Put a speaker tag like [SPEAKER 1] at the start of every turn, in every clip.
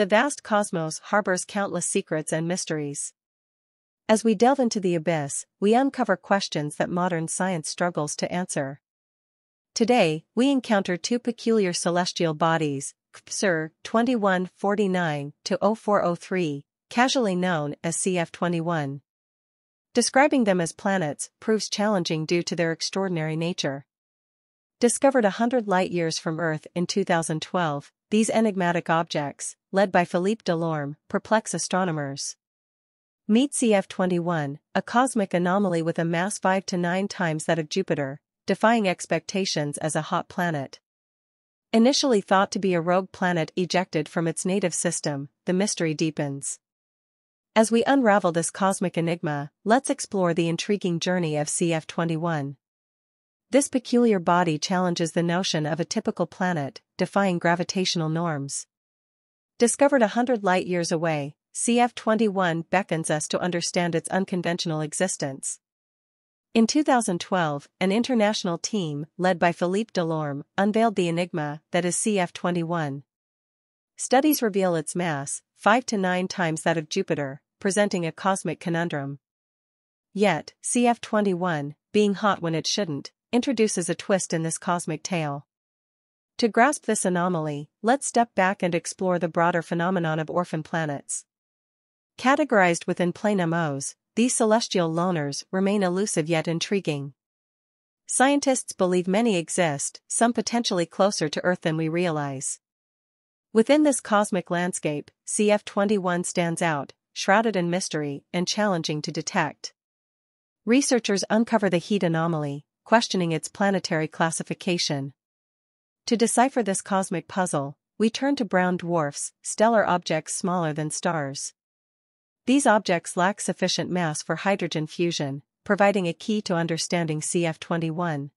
[SPEAKER 1] The vast cosmos harbors countless secrets and mysteries. As we delve into the abyss, we uncover questions that modern science struggles to answer. Today, we encounter two peculiar celestial bodies, KPSR 2149-0403, casually known as CF21. Describing them as planets proves challenging due to their extraordinary nature. Discovered a hundred light-years from Earth in 2012, these enigmatic objects, led by Philippe Delorme, perplex astronomers. Meet CF21, a cosmic anomaly with a mass 5 to 9 times that of Jupiter, defying expectations as a hot planet. Initially thought to be a rogue planet ejected from its native system, the mystery deepens. As we unravel this cosmic enigma, let's explore the intriguing journey of CF21. This peculiar body challenges the notion of a typical planet, defying gravitational norms. Discovered a hundred light-years away, CF21 beckons us to understand its unconventional existence. In 2012, an international team, led by Philippe Delorme, unveiled the enigma that is CF21. Studies reveal its mass, 5 to 9 times that of Jupiter, presenting a cosmic conundrum. Yet, CF21, being hot when it shouldn't, introduces a twist in this cosmic tale. To grasp this anomaly, let's step back and explore the broader phenomenon of orphan planets. Categorized within planemos, these celestial loners remain elusive yet intriguing. Scientists believe many exist, some potentially closer to Earth than we realize. Within this cosmic landscape, CF21 stands out, shrouded in mystery and challenging to detect. Researchers uncover the heat anomaly, questioning its planetary classification. To decipher this cosmic puzzle, we turn to brown dwarfs, stellar objects smaller than stars. These objects lack sufficient mass for hydrogen fusion, providing a key to understanding CF21.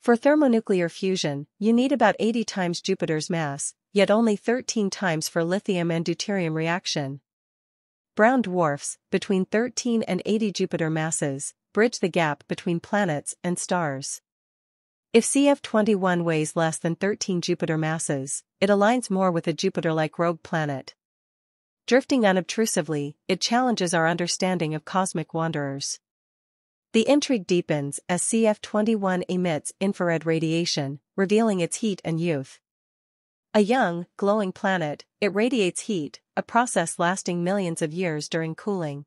[SPEAKER 1] For thermonuclear fusion, you need about 80 times Jupiter's mass, yet only 13 times for lithium and deuterium reaction. Brown dwarfs, between 13 and 80 Jupiter masses, bridge the gap between planets and stars. If CF21 weighs less than 13 Jupiter masses, it aligns more with a Jupiter-like rogue planet. Drifting unobtrusively, it challenges our understanding of cosmic wanderers. The intrigue deepens as CF21 emits infrared radiation, revealing its heat and youth. A young, glowing planet, it radiates heat, a process lasting millions of years during cooling.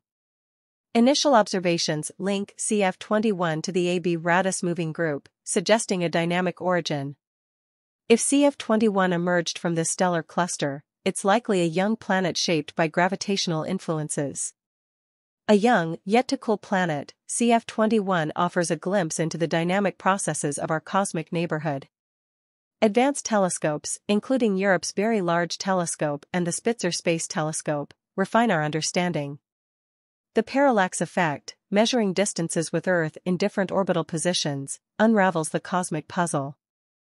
[SPEAKER 1] Initial observations link CF21 to the AB Doradus moving group, suggesting a dynamic origin. If CF21 emerged from this stellar cluster, it's likely a young planet shaped by gravitational influences. A young, yet to cool planet, CF21 offers a glimpse into the dynamic processes of our cosmic neighborhood. Advanced telescopes, including Europe's Very Large Telescope and the Spitzer Space Telescope, refine our understanding. The parallax effect, measuring distances with Earth in different orbital positions, unravels the cosmic puzzle.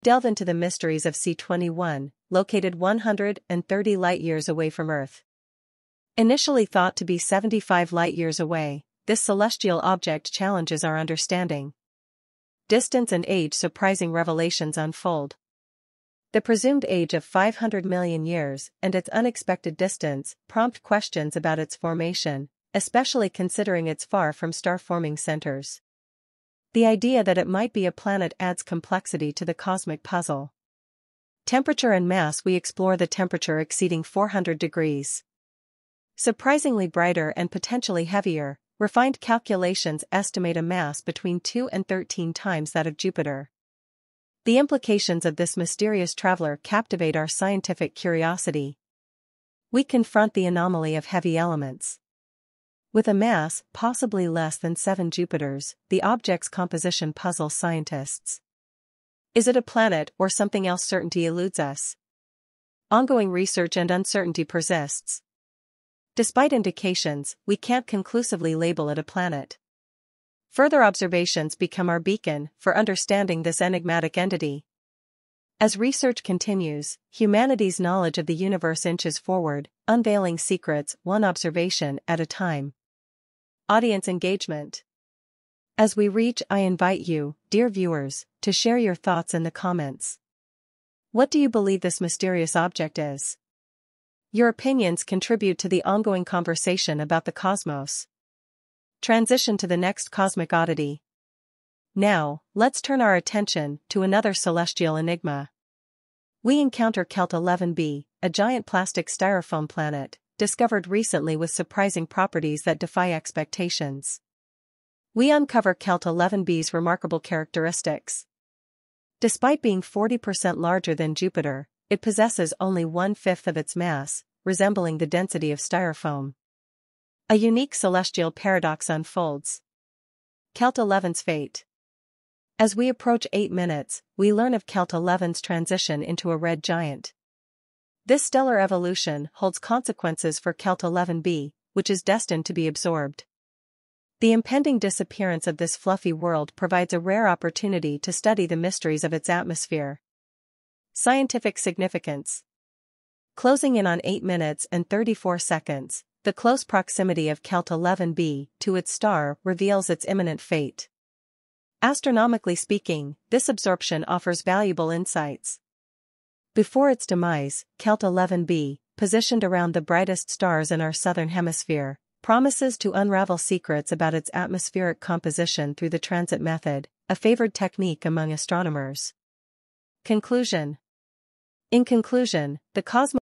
[SPEAKER 1] Delve into the mysteries of C21, located 130 light-years away from Earth. Initially thought to be 75 light-years away, this celestial object challenges our understanding. Distance and age surprising revelations unfold. The presumed age of 500 million years and its unexpected distance prompt questions about its formation, especially considering its far from star-forming centers. The idea that it might be a planet adds complexity to the cosmic puzzle. Temperature and mass We explore the temperature exceeding 400 degrees. Surprisingly brighter and potentially heavier, refined calculations estimate a mass between 2 and 13 times that of Jupiter. The implications of this mysterious traveler captivate our scientific curiosity. We confront the anomaly of heavy elements. With a mass possibly less than 7 Jupiters, the object's composition puzzles scientists. Is it a planet or something else? Certainty eludes us. Ongoing research and uncertainty persists. Despite indications, we can't conclusively label it a planet. Further observations become our beacon for understanding this enigmatic entity. As research continues, humanity's knowledge of the universe inches forward, unveiling secrets one observation at a time. Audience engagement. As we reach, I invite you, dear viewers, to share your thoughts in the comments. What do you believe this mysterious object is? Your opinions contribute to the ongoing conversation about the cosmos. Transition to the next cosmic oddity. Now, let's turn our attention to another celestial enigma. We encounter Kelt 11b, a giant plastic styrofoam planet, discovered recently with surprising properties that defy expectations. We uncover Kelt 11b's remarkable characteristics. Despite being 40% larger than Jupiter, it possesses only one-fifth of its mass, resembling the density of styrofoam. A unique celestial paradox unfolds. Kelt 11's fate. As we approach 8 minutes, we learn of Kelt 11's transition into a red giant. This stellar evolution holds consequences for Kelt 11b, which is destined to be absorbed. The impending disappearance of this fluffy world provides a rare opportunity to study the mysteries of its atmosphere. Scientific significance. Closing in on 8 minutes and 34 seconds, the close proximity of Kelt 11b to its star reveals its imminent fate. Astronomically speaking, this absorption offers valuable insights. Before its demise, Kelt 11b, positioned around the brightest stars in our southern hemisphere, promises to unravel secrets about its atmospheric composition through the transit method, a favored technique among astronomers. Conclusion In conclusion, the cosmos